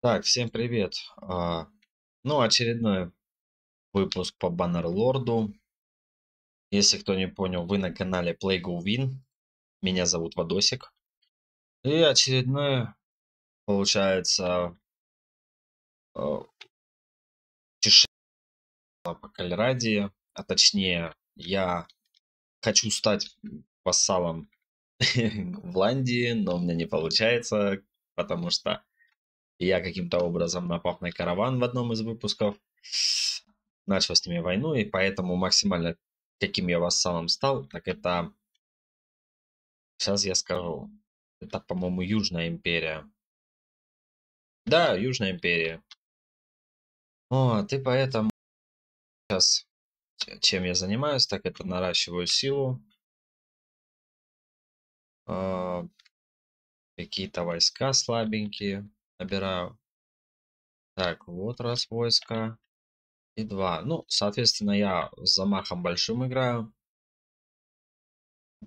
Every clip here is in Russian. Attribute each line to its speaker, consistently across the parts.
Speaker 1: Так, всем привет. А, ну, очередной выпуск по Баннерлорду. Если кто не понял, вы на канале Play Go Win. Меня зовут Вадосик. И очередное, получается, э, путешествие по Кальрадии. А точнее, я хочу стать вассалом в Ландии, но у меня не получается, потому что я каким-то образом напав на караван в одном из выпусков, начал с ними войну, и поэтому максимально каким я вассалом стал, так это, сейчас я скажу, это, по-моему, Южная империя. Да, Южная империя. Вот, и поэтому сейчас чем я занимаюсь, так это наращиваю силу, а, какие-то войска слабенькие, набираю. Так, вот раз войска. И два. Ну, соответственно, я с замахом большим играю.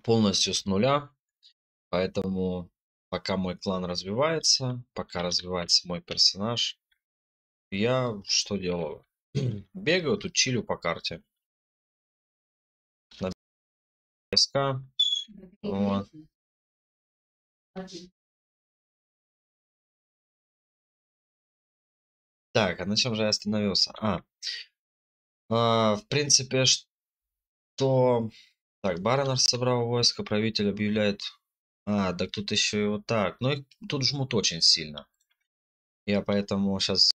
Speaker 1: Полностью с нуля. Поэтому пока мой клан развивается, пока развивается мой персонаж, я что делаю? Бегаю, тут чилю по карте. Войска. Вот. Так, а на чем же я остановился? А, а в принципе, что... Так, Баронар собрал войско, правитель объявляет... А, так тут еще и вот так. Ну, их тут жмут очень сильно. Я поэтому сейчас...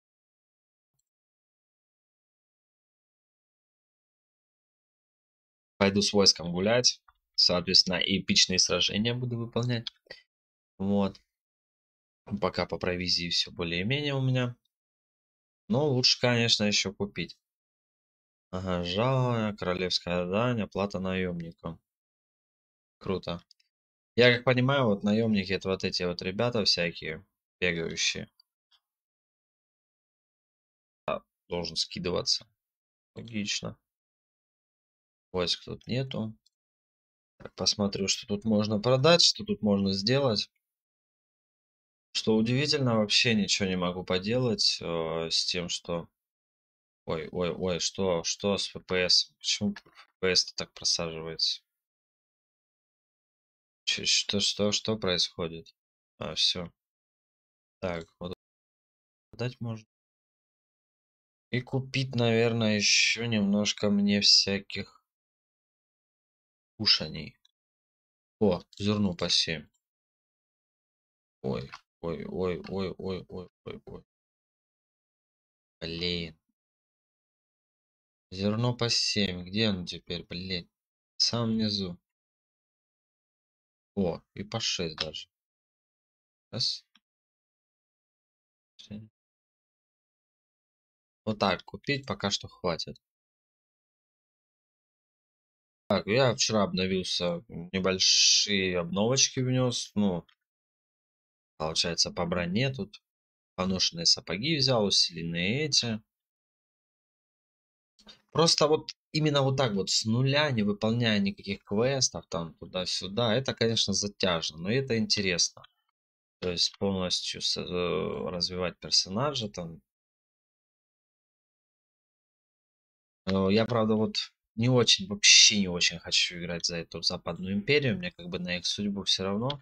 Speaker 1: Пойду с войском гулять. Соответственно, эпичные сражения буду выполнять. Вот. Пока по провизии все более-менее у меня. Но лучше, конечно, еще купить. Ага, жалая, королевская дань, оплата наемникам. Круто. Я как понимаю, вот наемники это вот эти вот ребята всякие, бегающие. должен скидываться. Логично. Войск тут нету. Так, посмотрю, что тут можно продать, что тут можно сделать. Что удивительно, вообще ничего не могу поделать э, с тем, что... Ой, ой, ой, что, что с FPS? Почему FPS так просаживается? Ч что, что, что происходит? А, все. Так, вот дать можно. И купить, наверное, еще немножко мне всяких кушаний. О, зерну по 7. Ой, Ой, ой, ой, ой, ой, ой, ой. Блин. Зерно по 7. Где оно теперь, блин? В самом низу. О, и по 6 даже. Раз. Вот так купить пока что хватит. Так, я вчера обновился, небольшие обновочки внес, ну, Получается, по броне тут поношенные сапоги взял, усиленные эти. Просто вот именно вот так вот с нуля, не выполняя никаких квестов там туда-сюда, это, конечно, затяжно, но это интересно. То есть полностью э, развивать персонажа там. Я, правда, вот не очень, вообще не очень хочу играть за эту западную империю. Мне как бы на их судьбу все равно.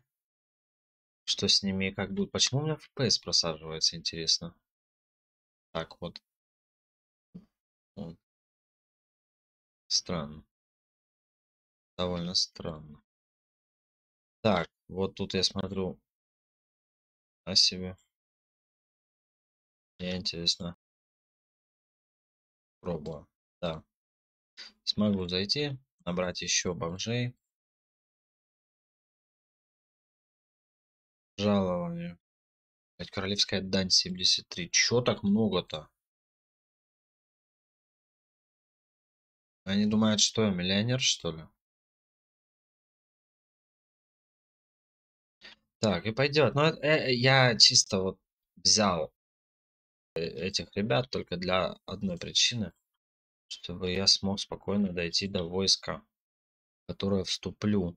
Speaker 1: Что с ними и как будет? Почему у меня FPS просаживается, интересно? Так вот. Странно. Довольно странно. Так, вот тут я смотрю на себе. Мне интересно. Пробую. Да. Смогу зайти, набрать еще бомжей. Жалование. Королевская дань 73. Чё так много-то? Они думают, что я миллионер, что ли? Так, и пойдет. Но ну, э, э, я чисто вот взял э, этих ребят только для одной причины, чтобы я смог спокойно дойти до войска, в которое вступлю.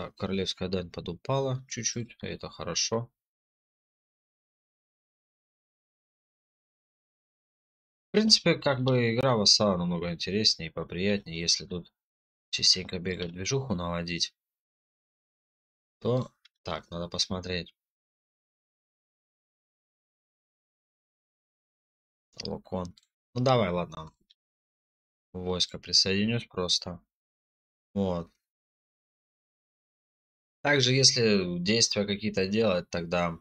Speaker 1: Так, королевская дань подупала чуть-чуть, это хорошо. В принципе, как бы игра вас стала намного интереснее и поприятнее, если тут частенько бегать движуху наладить. То, так, надо посмотреть. Локон. Ну давай, ладно. Войско присоединюсь просто. Вот. Также, если действия какие-то делать, тогда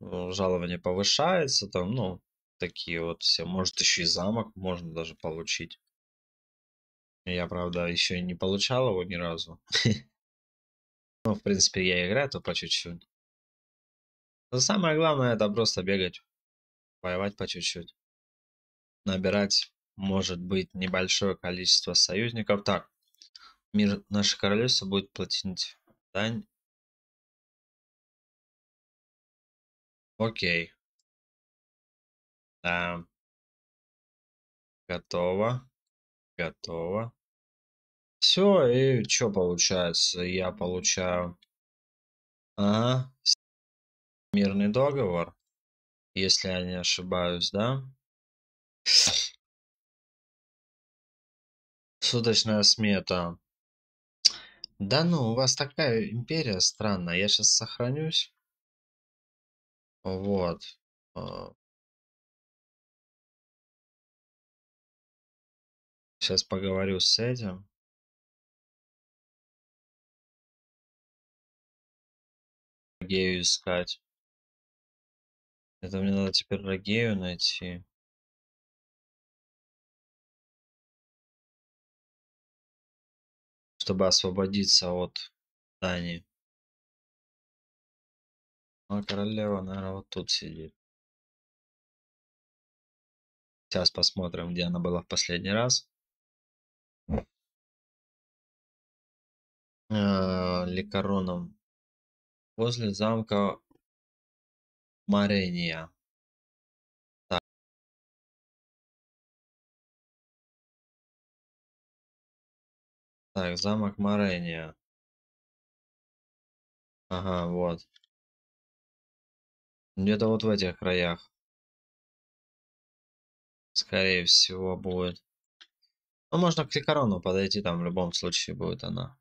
Speaker 1: э, жалование повышается, там, ну, такие вот все. Может, еще и замок можно даже получить. Я, правда, еще и не получал его ни разу. Ну, в принципе, я играю то по чуть-чуть. Но самое главное, это просто бегать, воевать по чуть-чуть. Набирать, может быть, небольшое количество союзников. Так, мир, наше королевство будет платить дань. Окей. Да. Готово. Готово. Все, и что получается? Я получаю... Ага. Мирный договор. Если я не ошибаюсь, да? Суточная смета. Да ну, у вас такая империя странная. Я сейчас сохранюсь. Вот. Сейчас поговорю с этим. Рогею искать. Это мне надо теперь Рогею найти. Чтобы освободиться от Дании. А королева, наверное, вот тут сидит. Сейчас посмотрим, где она была в последний раз. Э, Ликароном возле замка Марения. Так, замок Марения. Ага, вот. Где-то вот в этих краях. Скорее всего будет. Ну, можно к Ликарону подойти, там в любом случае будет она.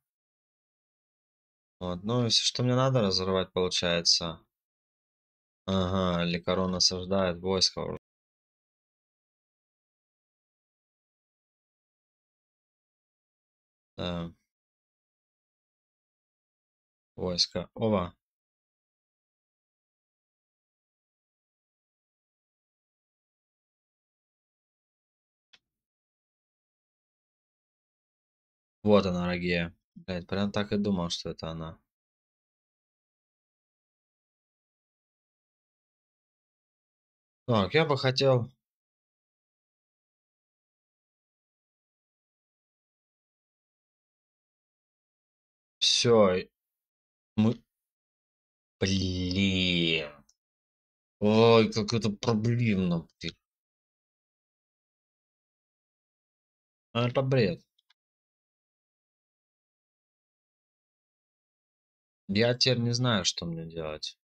Speaker 1: Вот, ну, все, что мне надо разорвать, получается. Ага, Ликарон осаждает войско уже. Да. Войско. Ова. Вот она, Рогея. Блять, прям так и думал, что это она. Так, я бы хотел... Все. Мы... Блин. Ой, как это проблемно. Это бред. Я теперь не знаю, что мне делать.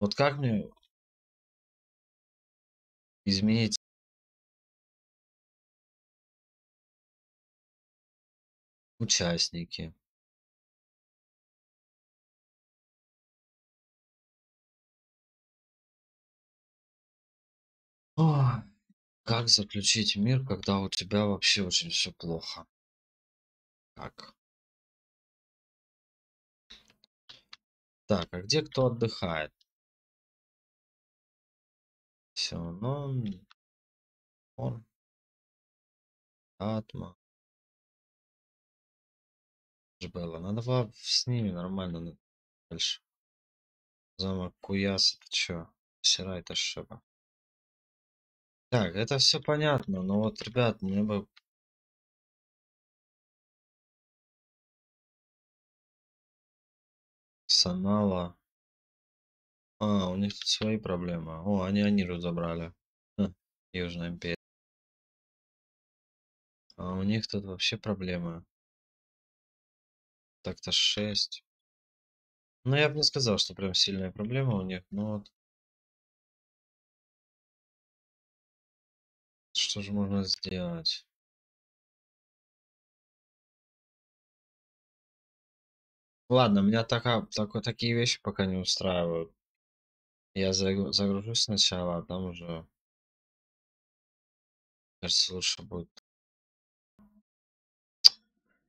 Speaker 1: Вот как мне изменить участники? Ой, как заключить мир, когда у тебя вообще очень все плохо? Как? Так, а где кто отдыхает? Все, ну... Он. Атма. Жбелла. Надо было с ними нормально дальше. Замок Куяс, это чё? Сера это шеба. Так, это все понятно, но вот, ребят, мне бы... Санала. А, у них тут свои проблемы. О, они Аниру забрали. Ха, Южная империя. А у них тут вообще проблемы. Так-то 6. Ну, я бы не сказал, что прям сильная проблема у них, но вот Что же можно сделать? Ладно, меня така, тако, такие вещи пока не устраивают. Я загру- загружусь сначала, а там уже... Кажется, лучше будет.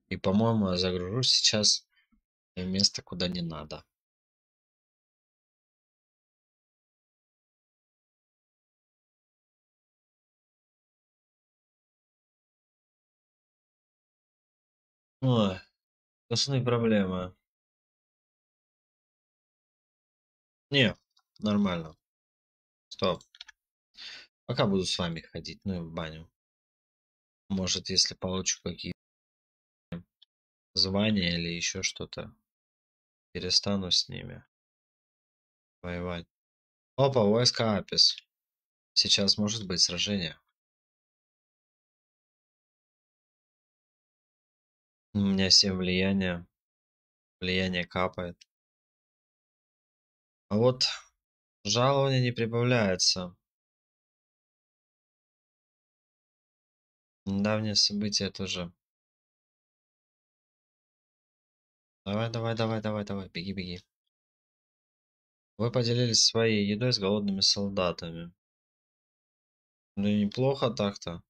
Speaker 1: И, по-моему, я загружусь сейчас место, куда не надо. Ой, сплошные проблемы. Не, нормально. Стоп. Пока буду с вами ходить, ну и в баню. Может, если получу какие-то звания или еще что-то, перестану с ними воевать. Опа, войска Апис. Сейчас может быть сражение. У меня 7 влияния. Влияние капает. А вот жалование не прибавляется. Давнее событие тоже. Давай, давай, давай, давай, давай, беги, беги. Вы поделились своей едой с голодными солдатами. Ну неплохо так-то.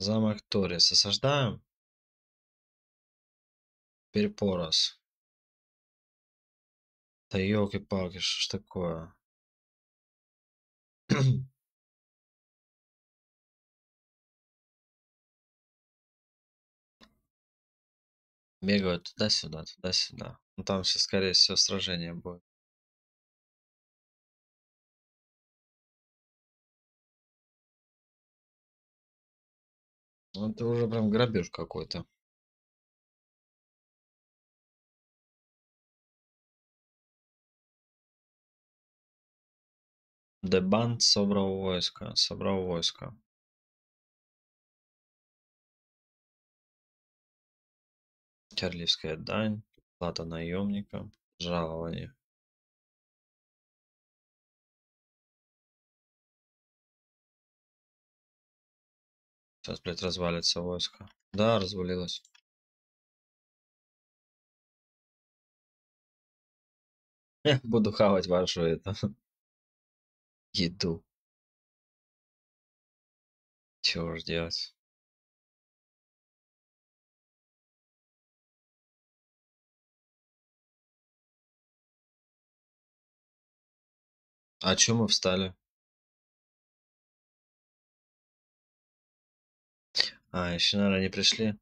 Speaker 1: Замок Торис. Осаждаем? Перепорос. Да елки-палки, что ж такое? Бегают туда-сюда, туда-сюда. Ну там сейчас, скорее всего, сражение будет. Это уже прям грабеж какой-то. Дебанд собрал войско, собрал войско. Керлиевская дань, плата наемника, жалование. Сейчас, блядь, развалится войско. Да, развалилось. Я буду хавать вашу это еду. Чего ж делать? А чё мы встали? А, еще, наверное, не пришли.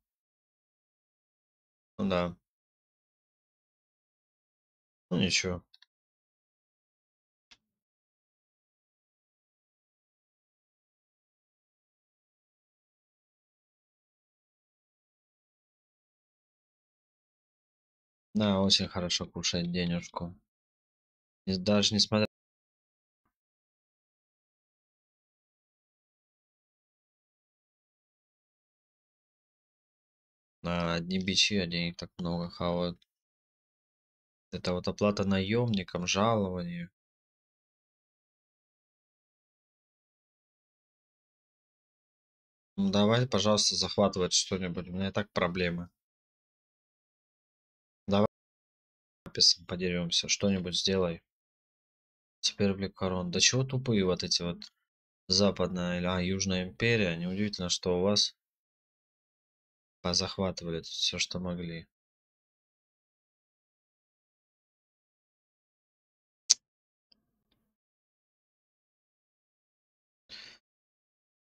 Speaker 1: Ну да. Ну ничего. Да, очень хорошо кушать денежку. Даже несмотря одни бичи, а денег так много хавают. Это вот оплата наемникам, жалование. Ну, давай, пожалуйста, захватывать что-нибудь. У меня и так проблемы. Давай написом подеремся. Что-нибудь сделай. Теперь в корон. Да чего тупые вот эти вот западная или а, южная империя. Неудивительно, что у вас позахватывали все, что могли.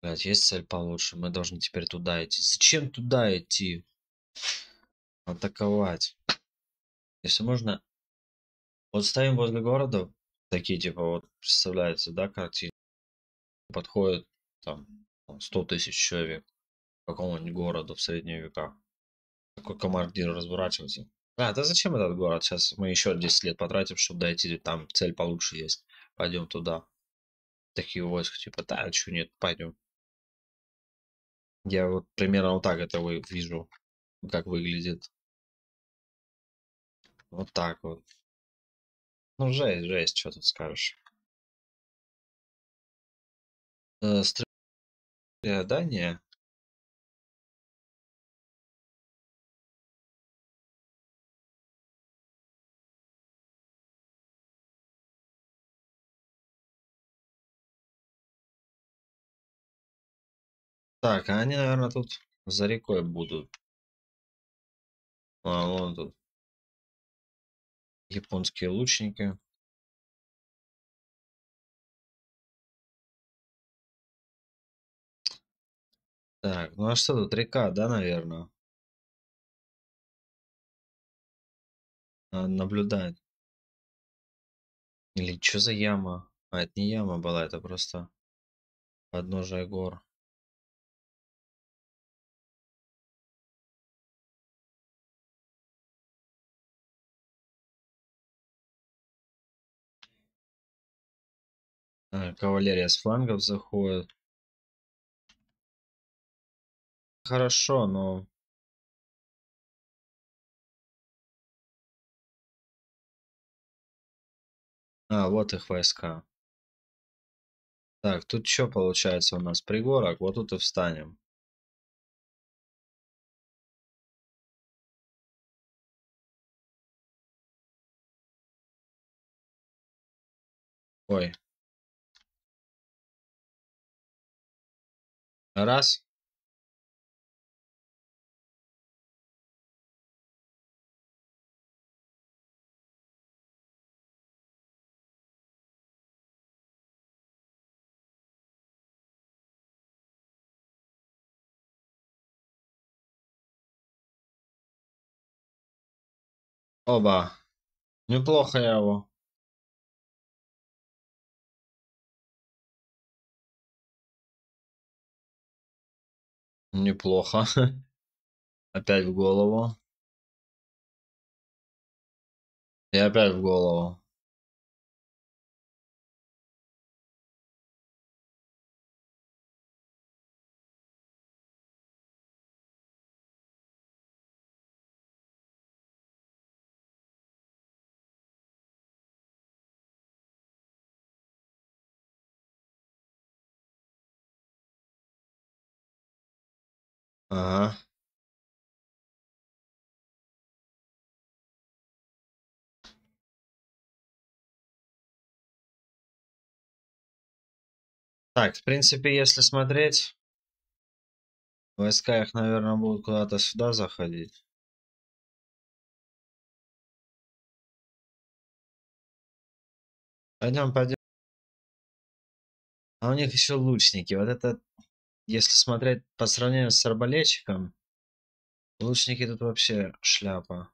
Speaker 1: Блять, есть цель получше. Мы должны теперь туда идти. Зачем туда идти? Атаковать. Если можно... Вот стоим возле города. Такие, типа, вот, представляете, да, картины. Подходит там 100 тысяч человек какому-нибудь городу в средние века. Такой командир разворачивается. А, да зачем этот город? Сейчас мы еще 10 лет потратим, чтобы дойти. Там цель получше есть. Пойдем туда. Такие войска, типа, да, а что нет, пойдем. Я вот примерно вот так это вижу, как выглядит. Вот так вот. Ну, жесть, жесть, что тут скажешь. Э, стр- э? Так, они, наверное, тут за рекой будут. А, вон тут. Японские лучники. Так, ну а что тут? Река, да, наверное? Надо наблюдать. Или что за яма? А, это не яма была, это просто подножие гор. Кавалерия с флангов заходит. Хорошо, но... А, вот их войска. Так, тут что получается у нас? Пригорок, вот тут и встанем. Ой. Раз. Оба. Неплохо я его. Неплохо. Опять в голову. И опять в голову. Ага. Так, в принципе, если смотреть, войска их, наверное, будут куда-то сюда заходить. Пойдем, пойдем. А у них еще лучники. Вот это, если смотреть по сравнению с арбалетчиком, лучники тут вообще шляпа.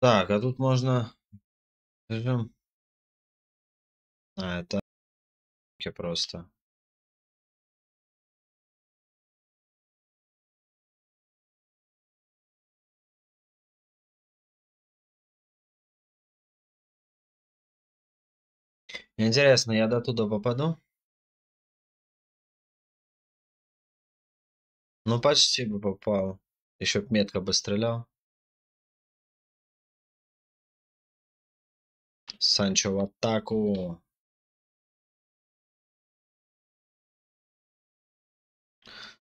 Speaker 1: Так, а тут можно... Скажем... А, это... просто. Интересно, я до туда попаду? Ну, почти бы попал. Еще б метко бы стрелял. Санчо в атаку.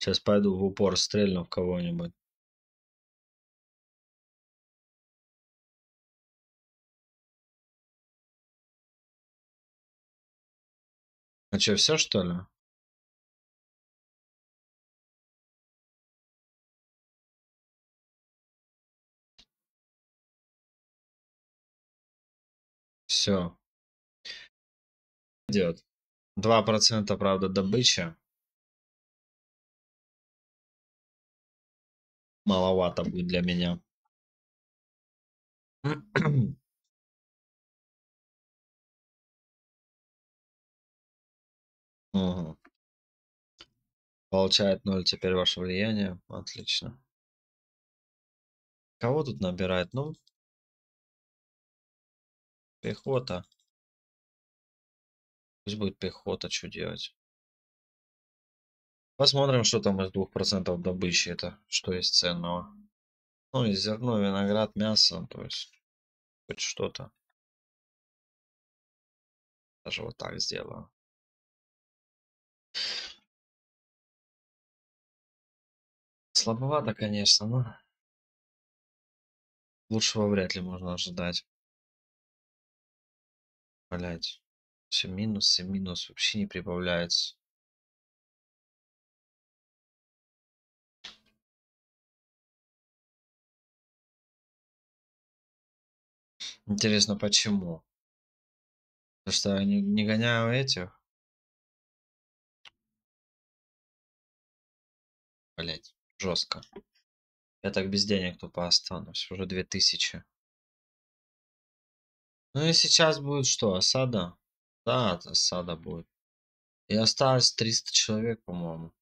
Speaker 1: Сейчас пойду в упор стрельну в кого-нибудь. А что, все что ли? Все. Идет. Два процента, правда, добыча. Маловато будет для меня. Угу. Получает 0 теперь ваше влияние. Отлично. Кого тут набирать? Ну, Пехота. Пусть будет пехота, что делать. Посмотрим, что там из двух процентов добычи это, что есть ценного. Ну, и зерно, виноград, мясо, то есть хоть что-то. Даже вот так сделаю. Слабовато, конечно, но лучшего вряд ли можно ожидать. Блять. Все минус и минус вообще не прибавляется. Интересно, почему? Потому что не, не гоняю этих. Блять, жестко. Я так без денег тупо останусь. Уже 2000. Ну и сейчас будет что, осада? Да, осада будет. И осталось 300 человек, по-моему.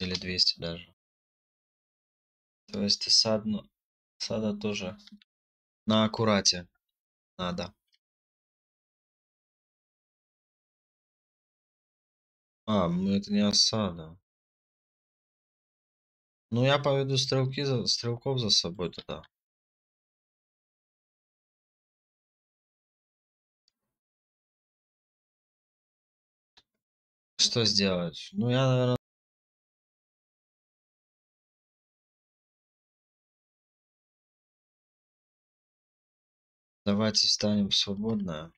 Speaker 1: Или 200 даже. То есть осада, осада тоже на аккурате надо. А, ну это не осада. Ну я поведу стрелки за, стрелков за собой тогда. Что сделать? Ну я, наверное... Давайте станем свободно.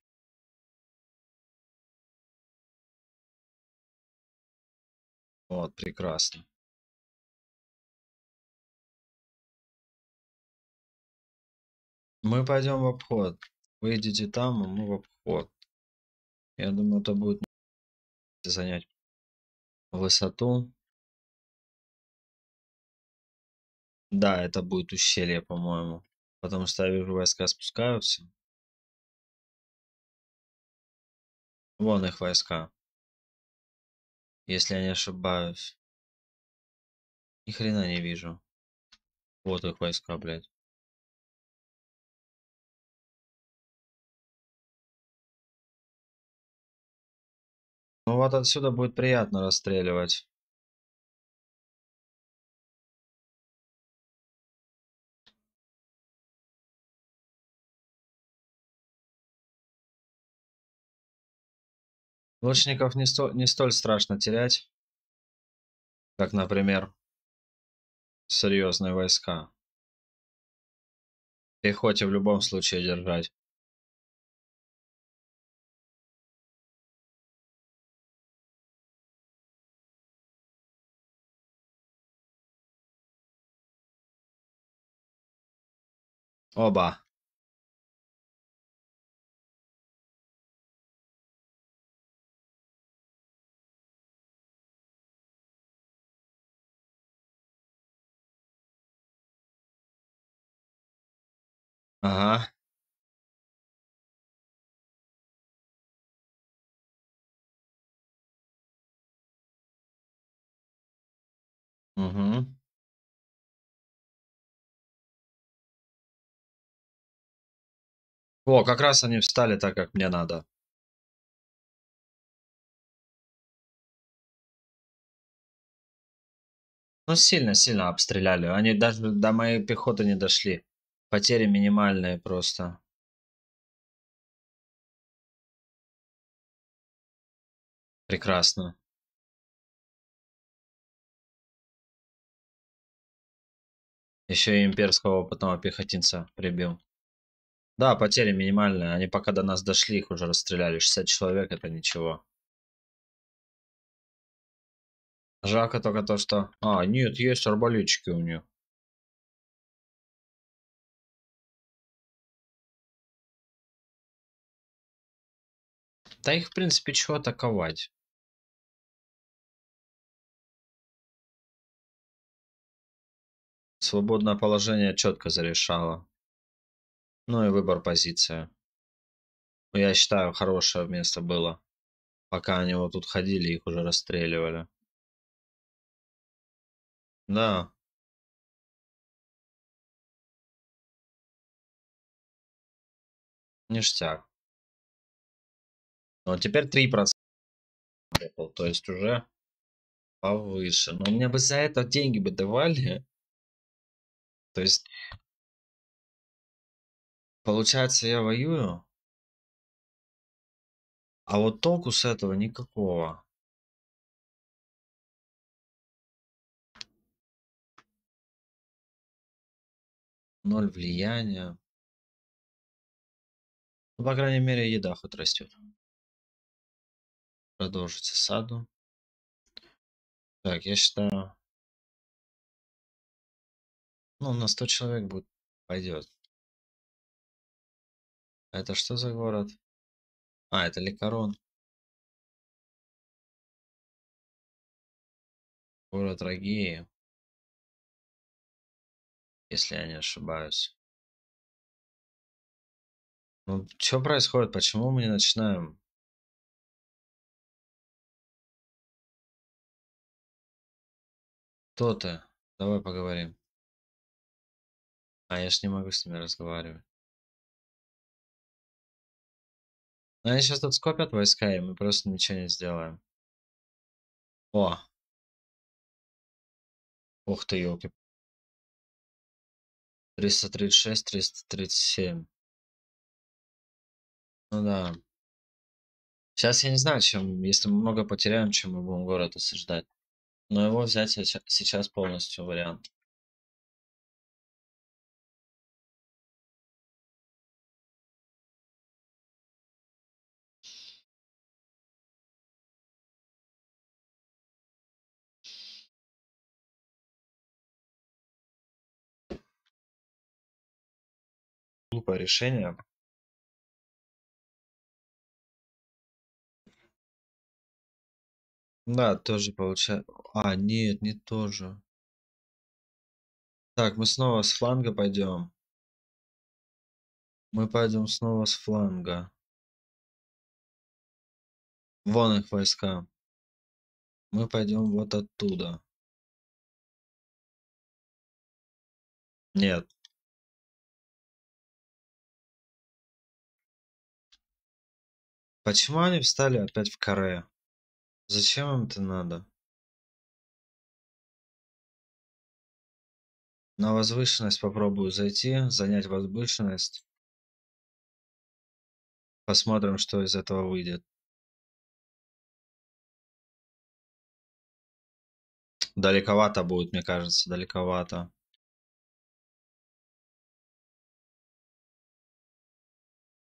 Speaker 1: Вот, прекрасно. Мы пойдем в обход. Вы идите там, а мы в обход. Я думаю, это будет занять высоту. Да, это будет ущелье, по-моему. Потому что вижу, войска спускаются. Вон их войска. Если я не ошибаюсь. Ни хрена не вижу. Вот их войска, блядь. Ну вот отсюда будет приятно расстреливать. Лучников не, сто, не столь страшно терять, как, например, серьезные войска. Пехоте в любом случае держать. Оба. Ага. Угу. О, как раз они встали так, как мне надо. Ну, сильно-сильно обстреляли. Они даже до моей пехоты не дошли. Потери минимальные просто. Прекрасно. Еще и имперского опытного пехотинца прибил. Да, потери минимальные. Они пока до нас дошли, их уже расстреляли. 60 человек это ничего. Жалко только то, что... А, нет, есть арбалетчики у них. Да их, в принципе, чего атаковать? Свободное положение четко зарешало. Ну и выбор позиции. Я считаю, хорошее место было. Пока они вот тут ходили, их уже расстреливали. Да. Ништяк. Ну, теперь 3% Apple, то есть уже повыше. Но мне бы за это деньги бы давали. То есть, получается, я воюю, а вот толку с этого никакого. Ноль влияния. Ну, по крайней мере, еда хоть растет. Продолжить осаду. Так, я считаю... Ну, на 100 человек будет пойдет. Это что за город? А, это Ликарон. Город Рагии. Если я не ошибаюсь. Ну, что происходит? Почему мы не начинаем? Кто ты? Давай поговорим. А, я ж не могу с ними разговаривать. Они сейчас тут скопят войска, и мы просто ничего не сделаем. О! Ух ты, елки. 336, 337. Ну да. Сейчас я не знаю, чем, если мы много потеряем, чем мы будем город осаждать. Но его взять сейчас полностью вариант. Глупое решение. Да, тоже получается. А, нет, не тоже. Так, мы снова с фланга пойдем. Мы пойдем снова с фланга. Вон их войска. Мы пойдем вот оттуда. Нет. Почему они встали опять в каре? Зачем им это надо? На возвышенность попробую зайти, занять возвышенность. Посмотрим, что из этого выйдет. Далековато будет, мне кажется, далековато.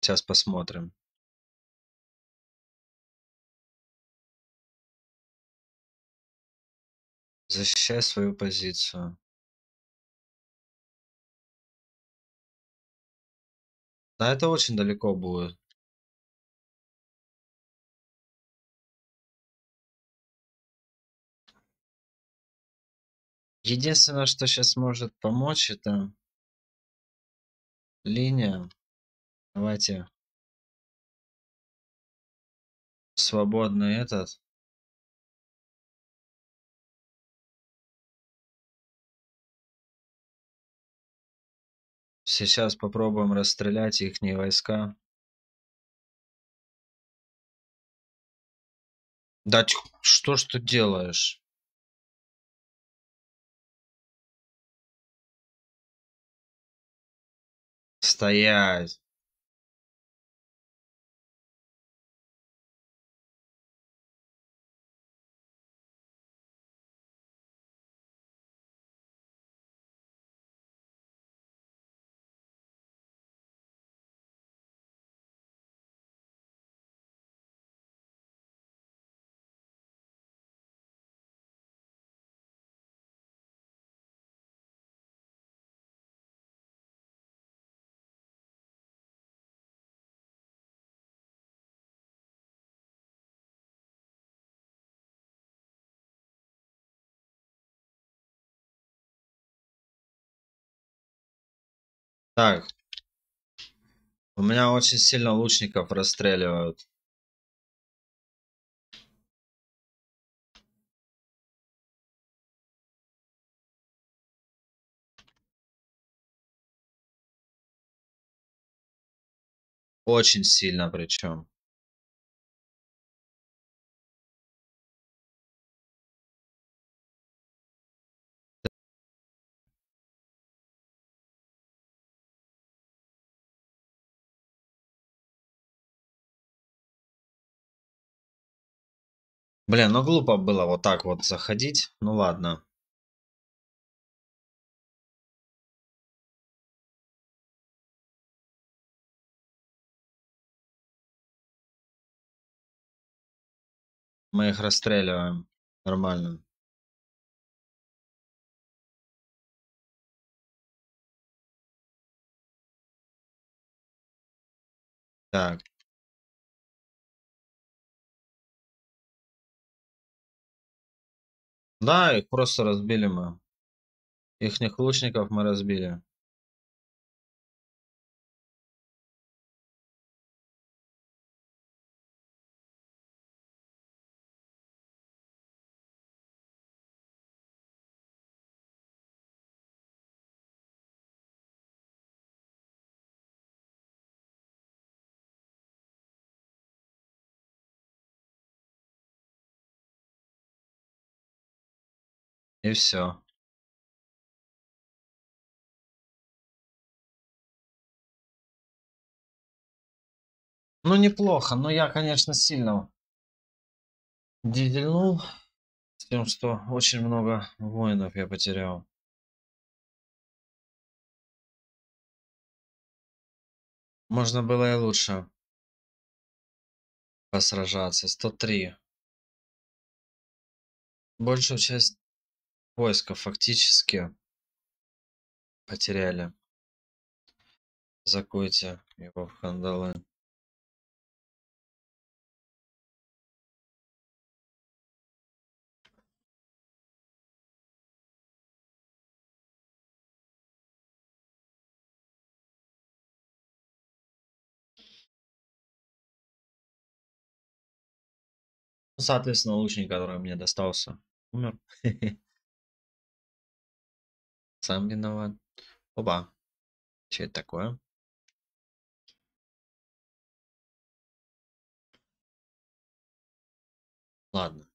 Speaker 1: Сейчас посмотрим. Защищай свою позицию. Да, это очень далеко будет. Единственное, что сейчас может помочь, это линия. Давайте. Свободный этот. Сейчас попробуем расстрелять их войска. Да что ж ты делаешь? Стоять. Так. У меня очень сильно лучников расстреливают. Очень сильно причем. Блин, ну глупо было вот так вот заходить. Ну ладно. Мы их расстреливаем. Нормально. Так. Да, их просто разбили мы. Ихних лучников мы разбили. И все. Ну неплохо, но я, конечно, сильно дизельнул с тем, что очень много воинов я потерял. Можно было и лучше посражаться. 103. Большую часть войска фактически потеряли. Закуйте его в кандалы. Ну, соответственно, лучник, который мне достался, умер. Сам виноват. Оба. Что это такое? Ладно.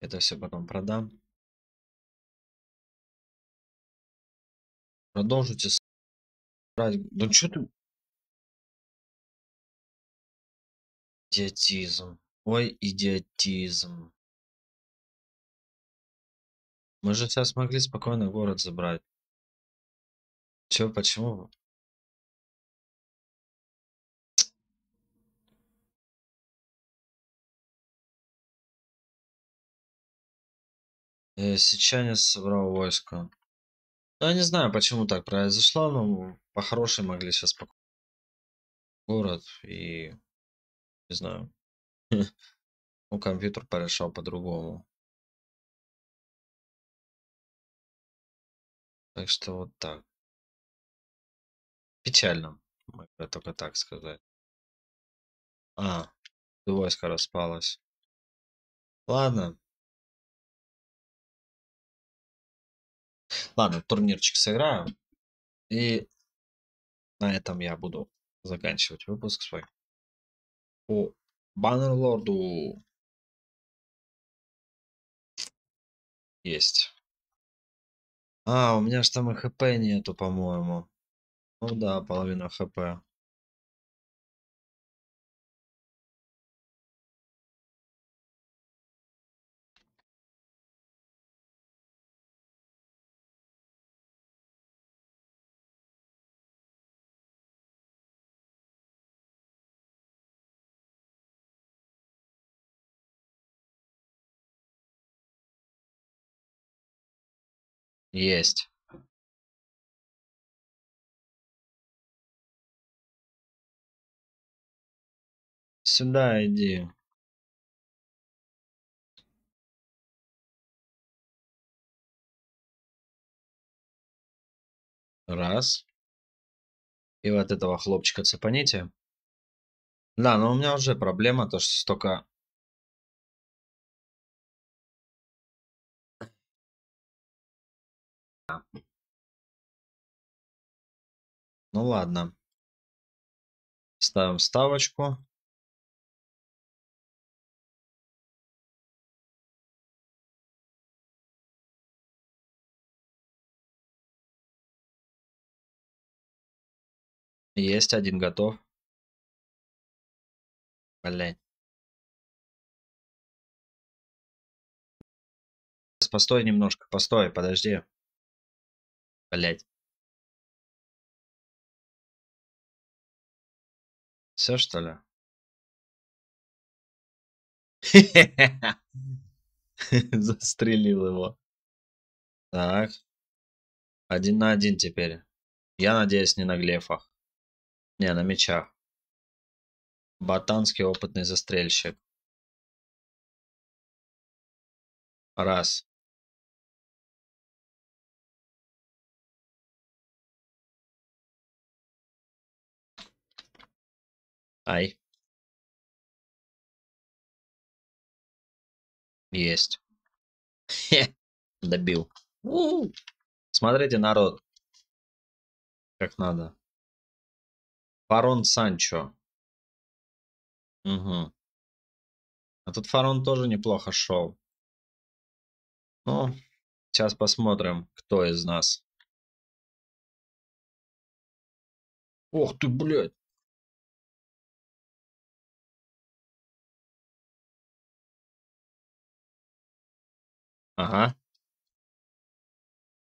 Speaker 1: Это все потом продам. Продолжите брать. Да что ты... Идиотизм. Ой, идиотизм. Мы же сейчас смогли спокойно город забрать. Чё, почему? Э, Сечанец собрал войско. Я не знаю, почему так произошло, но по-хорошей могли сейчас спокойно город и не знаю. Ну, компьютер порешал по-другому. Так что вот так. Печально, могу только так сказать. А, и войско распалось. Ладно. Ладно, турнирчик сыграю. И на этом я буду заканчивать выпуск свой. По Баннерлорду есть. А, у меня ж там и хп нету, по-моему. Ну да, половина хп. Есть. Сюда иди. Раз. И вот этого хлопчика цепаните. Да, но у меня уже проблема, то что столько... Ну ладно. Ставим ставочку. Есть один готов. Блять. Постой немножко, постой, подожди. Блять. Все что ли? Застрелил его. Так. Один на один теперь. Я надеюсь, не на глефах. Не, на мечах. Ботанский опытный застрельщик. Раз. Ай. Есть. Хе, добил. У -у -у. Смотрите, народ. Как надо. Фарон Санчо. Угу. А тут Фарон тоже неплохо шел. Ну, сейчас посмотрим, кто из нас. Ох ты, блядь. Ага.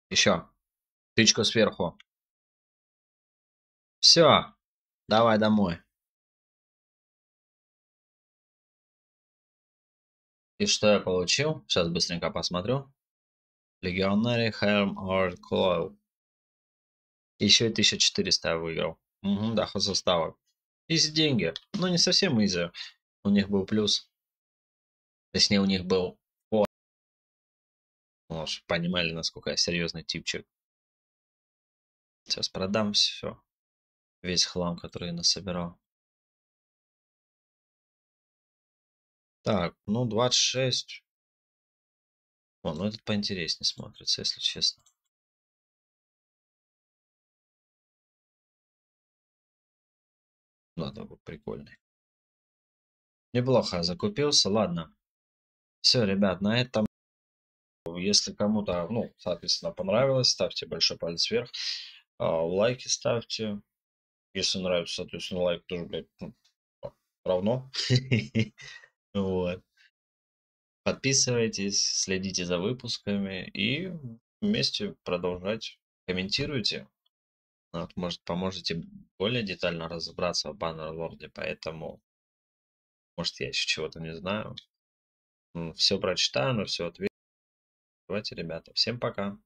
Speaker 1: Еще. Тычку сверху. Все. Давай домой. И что я получил? Сейчас быстренько посмотрю. Legionary Helm or Claw. Еще и 1400 я выиграл. Угу, доход состава. Изи деньги. Ну, не совсем изи. У них был плюс. Точнее, у них был ну, понимали, насколько я серьезный типчик. Сейчас продам все. Весь хлам, который я насобирал. Так, ну 26. О, ну этот поинтереснее смотрится, если честно. Ладно, вот прикольный. Неплохо закупился, ладно. Все, ребят, на этом если кому-то, ну, соответственно, понравилось, ставьте большой палец вверх, а, лайки ставьте. Если нравится, соответственно, лайк тоже, блядь, ну, равно. Вот. Подписывайтесь, следите за выпусками и вместе продолжать. Комментируйте. Вот, может, поможете более детально разобраться в Баннерлорде, поэтому, может, я еще чего-то не знаю. Все прочитаю, но все отвечу. Давайте, ребята. Всем пока.